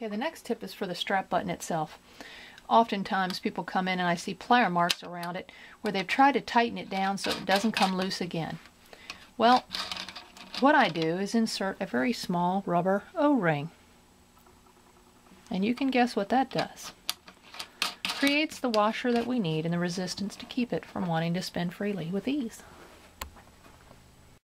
Okay, the next tip is for the strap button itself. Oftentimes people come in and I see plier marks around it where they've tried to tighten it down so it doesn't come loose again. Well, what I do is insert a very small rubber O-ring. And you can guess what that does. Creates the washer that we need and the resistance to keep it from wanting to spin freely with ease.